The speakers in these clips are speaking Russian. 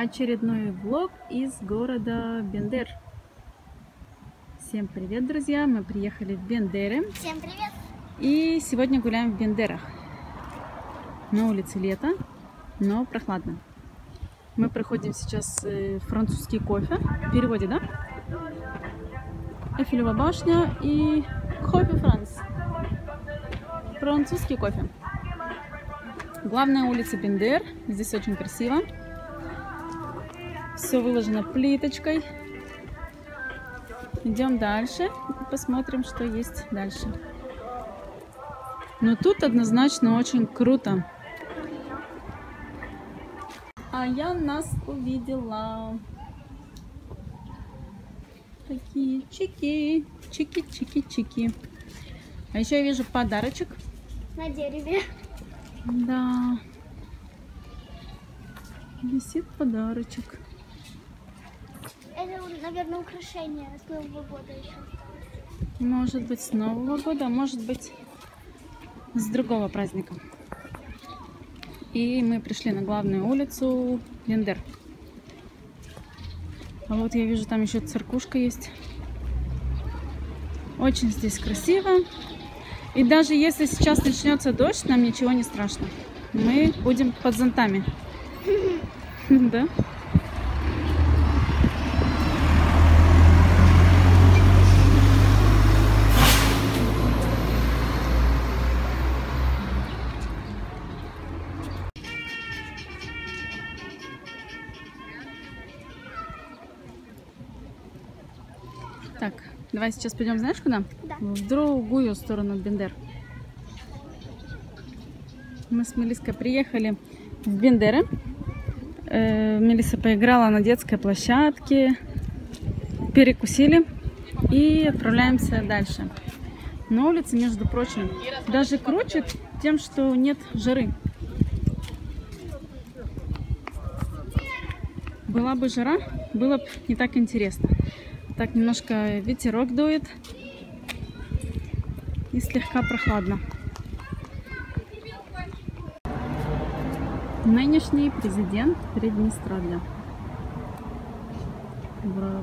очередной влог из города Бендер. Всем привет, друзья! Мы приехали в Бендеры. Всем привет! И сегодня гуляем в Бендерах. На улице лето, но прохладно. Мы проходим сейчас э, французский кофе. В переводе, да? Эфелева башня и кофе Франц. Французский кофе. Главная улица Бендер. Здесь очень красиво. Все выложено плиточкой. Идем дальше и посмотрим, что есть дальше. Но тут однозначно очень круто. А я нас увидела. Такие чики, чики, чики, чики. А еще я вижу подарочек. На дереве. Да. Висит подарочек. Наверное, украшение с Нового года еще. Может быть с Нового года, а может быть с другого праздника. И мы пришли на главную улицу Лендер. А вот я вижу, там еще церквушка есть. Очень здесь красиво. И даже если сейчас начнется дождь, нам ничего не страшно. Мы будем под зонтами. Да? Давай сейчас пойдем, знаешь куда? Да. В другую сторону Бендер. Мы с Мелиской приехали в Бендеры. Э, Мелиса поиграла на детской площадке, перекусили и отправляемся дальше. На улице, между прочим, даже круче тем, что нет жары. Была бы жара, было бы не так интересно. Так немножко ветерок дует и слегка прохладно. Нынешний президент Приднестровья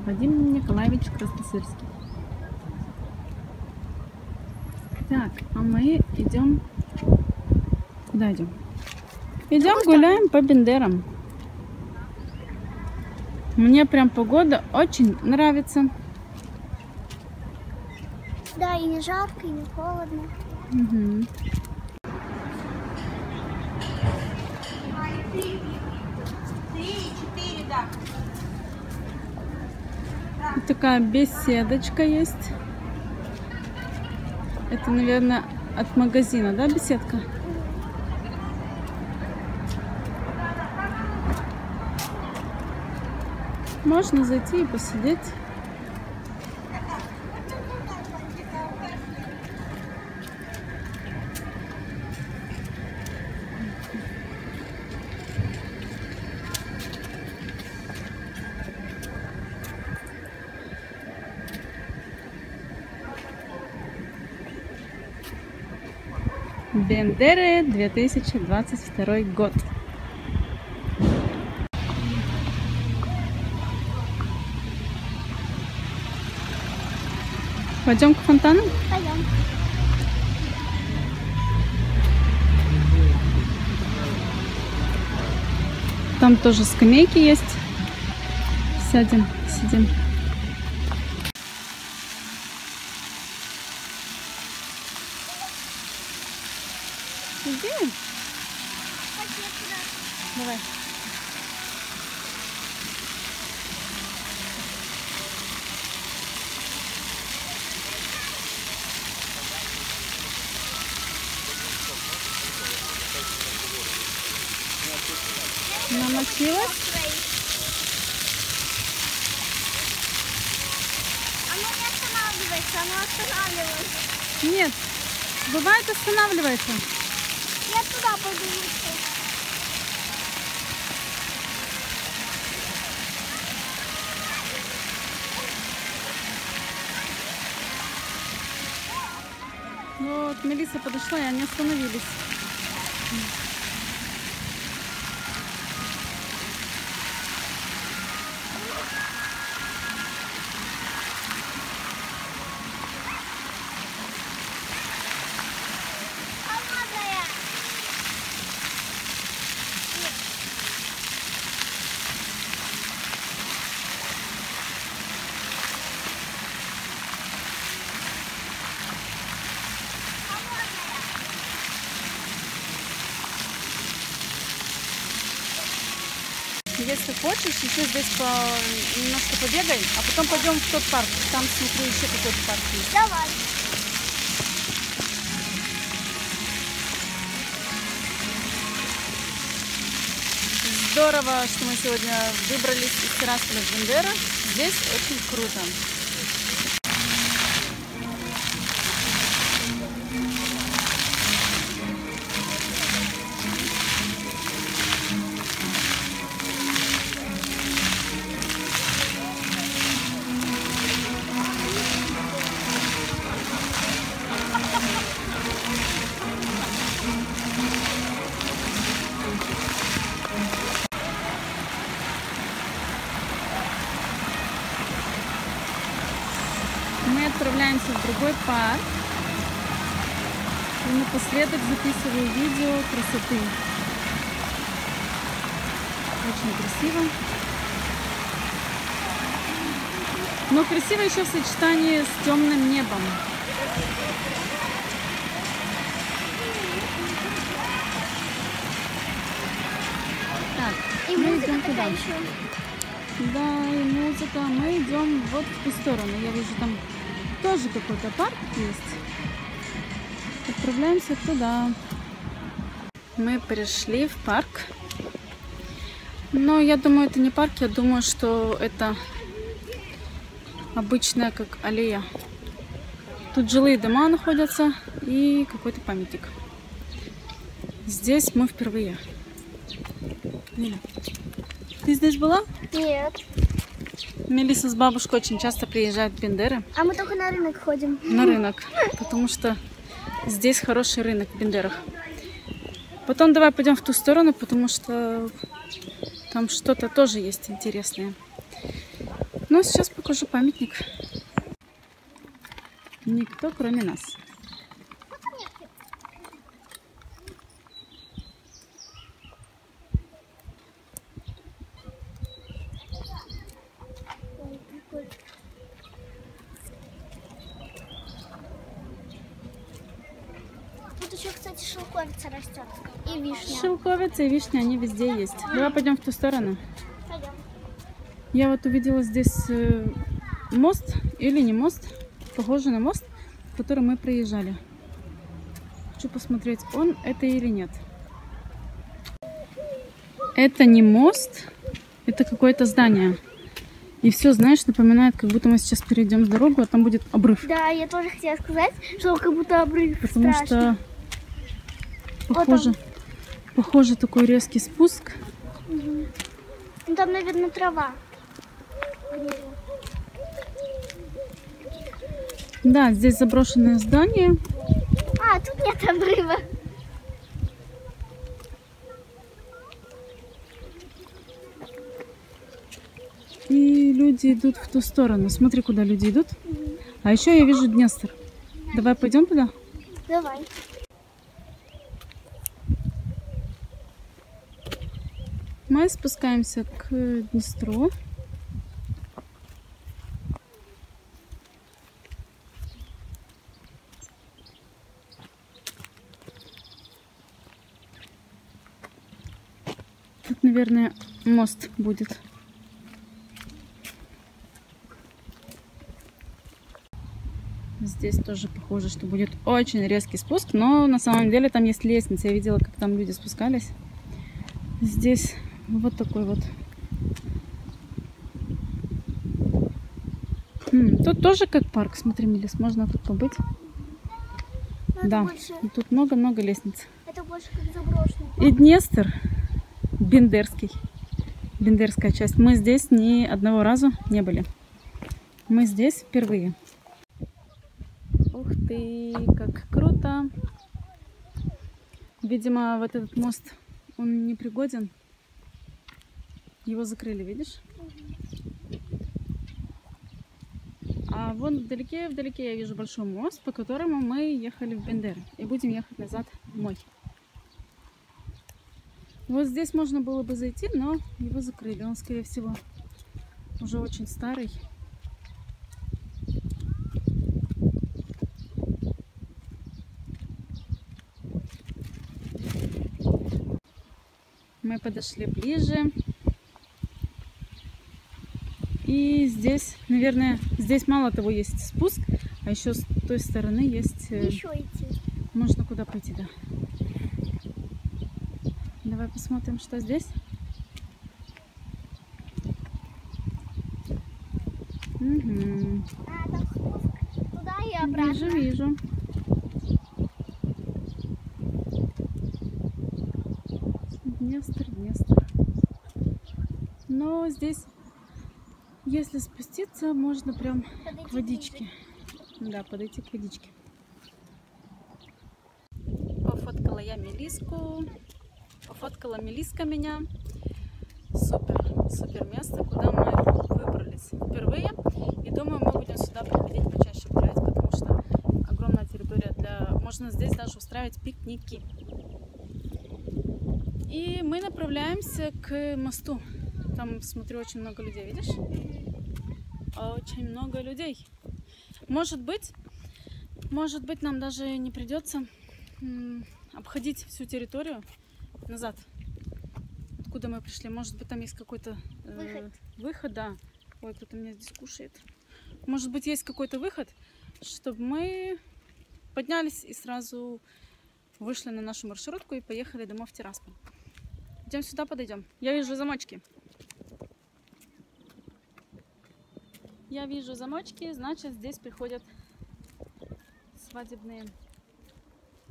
Вадим Николаевич Красносырский. Так, а мы идем... Куда идем? Идем гуляем по Бендерам. Мне прям погода очень нравится. Да, и не жарко, и не холодно. Вот Такая беседочка есть. Это, наверное, от магазина, да, беседка? Можно зайти и посидеть. Бендеры 2022 год. Пойдем к фонтану? Пойдем. Там тоже скамейки есть. Сядем, сидим. Иди. Давай. Намочилась? Оно не останавливается, оно останавливается. Нет. Бывает останавливается. Я туда пойду лучше. Вот, Мелисса подошла, и они остановились. Если хочешь, еще здесь по... немножко побегай, а потом пойдем в тот парк. Там, смотрю, еще какой-то парк есть. Давай. Здорово, что мы сегодня выбрались из Тирасполя в Бендера. Здесь очень круто. Отправляемся в другой парк. И напоследок записываю видео красоты. Очень красиво. Но красиво еще в сочетании с темным небом. Так, И мы идем туда. еще. Да, и музыка. Мы идем вот в ту сторону. Я вижу, там тоже какой-то парк есть. Отправляемся туда. Мы пришли в парк. Но я думаю, это не парк. Я думаю, что это обычная как аллея. Тут жилые дома находятся и какой-то памятник. Здесь мы впервые. Миля, ты здесь была? Нет. Мелисса с бабушкой очень часто приезжают в Бендеры А мы только на рынок ходим. на рынок, потому что здесь хороший рынок в Бендерах. Потом давай пойдем в ту сторону, потому что там что-то тоже есть интересное. Но сейчас покажу памятник. Никто, кроме нас. Еще, кстати, шелковица растет. И вишня. Шелковица и вишня, они везде есть. Давай пойдем в ту сторону. Пойдем. Я вот увидела здесь э, мост или не мост, похоже на мост, который мы проезжали. Хочу посмотреть, он это или нет. Это не мост, это какое-то здание. И все, знаешь, напоминает, как будто мы сейчас перейдем дорогу, а там будет обрыв. Да, я тоже хотела сказать, что как будто обрыв Потому страшный. что Вот похоже, похоже такой резкий спуск. Ну, там, наверное, трава. Да, здесь заброшенное здание. А, тут нет обрыва. И люди идут в ту сторону. Смотри, куда люди идут. А еще я вижу Днестр. Давай пойдем туда? Давай. Мы спускаемся к Днестру. Тут, наверное, мост будет. Здесь тоже похоже, что будет очень резкий спуск, но на самом деле там есть лестница. Я видела, как там люди спускались. Здесь вот такой вот. М, Тут тоже как парк, смотри, Мелис, можно тут побыть. Но это Да, больше, тут много-много лестниц. это больше как заброшенный. И Днестр, Бендерский, Бендерская часть. Мы здесь ни одного разу не были. Мы здесь впервые. Ух ты, как круто. Видимо, вот этот мост, он непригоден. Его закрыли, видишь? А вон вдалеке, вдалеке я вижу большой мост, по которому мы ехали в Бендер. И будем ехать назад домой. Вот здесь можно было бы зайти, но его закрыли. Он, скорее всего, уже очень старый. Мы подошли ближе. И здесь, наверное, здесь мало того есть спуск, а еще с той стороны есть... э, Еще идти. Можно куда пойти, да. Давай посмотрим, что здесь. Мгм. А, там спуск туда и обратно. Вижу, вижу. Днестр, Днестр. Но здесь, если спуститься, можно прям Подойти к водичке. Да, подойти к водичке. Пофоткала я Мелиску. Пофоткала Мелиска меня. Супер, супер место, куда мы выбрались впервые. И думаю, мы будем сюда приходить почаще гулять, потому что огромная территория для... Можно здесь даже устраивать пикники. И мы направляемся к мосту. Там, смотрю, очень много людей, видишь? Очень много людей. Может быть, может быть, нам даже не придется обходить всю территорию назад, откуда мы пришли. Может быть, там есть какой-то э, Выход. выход, да. Ой, кто-то меня здесь кушает. Может быть, есть какой-то выход, чтобы мы поднялись и сразу вышли на нашу маршрутку и поехали домой в Тирасполь. Идем сюда, подойдем. Я вижу замочки. Я вижу замочки, значит, здесь приходят свадебные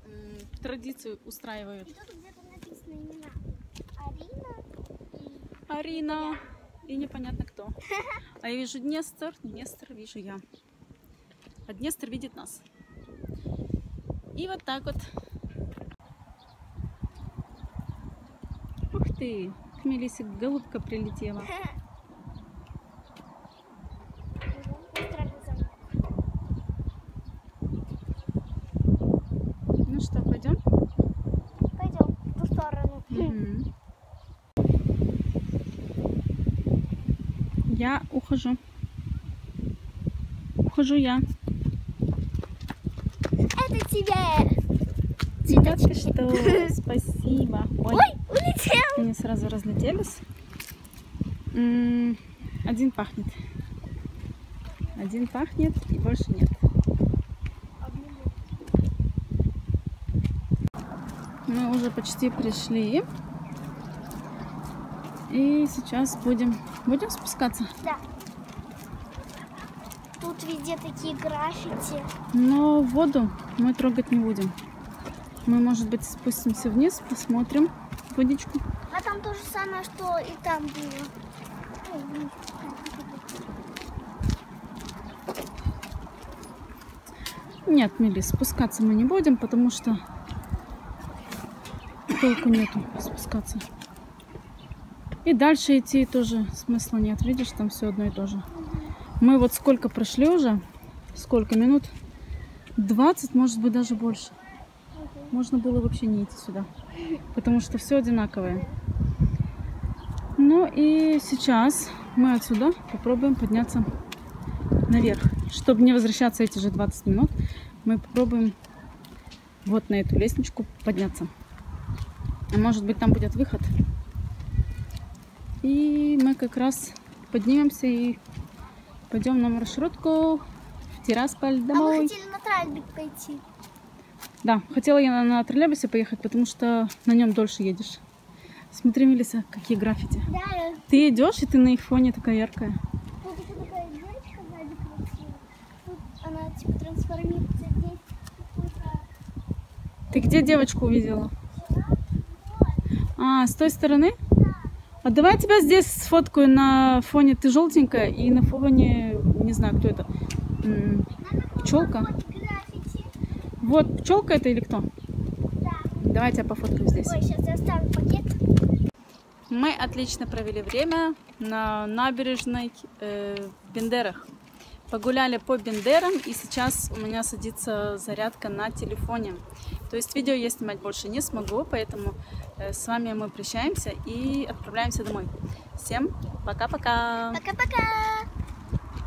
м, традицию устраивают. И тут где-то написаны имена. Арина и... Арина и непонятно кто. А я вижу Днестр, Днестр вижу я. А Днестр видит нас. И вот так вот. Ух ты, к Мелисе голубка прилетела. Быстро замок. Ну что, пойдем? Пойдем в ту сторону. Мгм. Я ухожу. Ухожу я. Это тебе. Да ты что? Спасибо. Ой, Ой, улетел. они сразу разлетелись. Один пахнет. Один пахнет и больше нет. Мы уже почти пришли. И сейчас будем, будем спускаться. Да. Тут везде такие граффити. Но воду мы трогать не будем. Мы, может быть, спустимся вниз, посмотрим водичку. А там то же самое, что и там было. Нет, Мили, спускаться мы не будем, потому что толку нету спускаться. И дальше идти тоже смысла нет. Видишь, там все одно и то же. Мы вот сколько прошли уже? Сколько минут? 20, может быть, даже больше. Можно было вообще не идти сюда. Потому что все одинаковое. Ну и сейчас мы отсюда попробуем подняться наверх. Чтобы не возвращаться эти же 20 минут, мы попробуем вот на эту лестничку подняться. А может быть там будет выход. И мы как раз поднимемся и пойдем на маршрутку в Тирасполь А мы домой. хотели на тральбик пойти. Да, хотела я на, на троллейбусе поехать, потому что на нем дольше едешь. Смотри, Мелиса, какие граффити. Да, Ты идешь, и ты на их фоне такая яркая. тут еще такая девочка сзади красивая. Тут она типа трансформируется здесь. какой-то- Ты где девочку увидела? А, с той стороны? А давай я тебя здесь сфоткаю на фоне, ты желтенькая, и на фоне, не знаю, кто это, пчелка. Вот пчелка это или кто? Да. Давай я тебя пофоткаю здесь. Ой, сейчас я оставлю пакет. Мы отлично провели время на набережной э, в Бендерах. Погуляли по Бендерам, и сейчас у меня садится зарядка на телефоне. То есть видео я снимать больше не смогу, поэтому с вами мы прощаемся и отправляемся домой. Всем пока-пока! Пока-пока.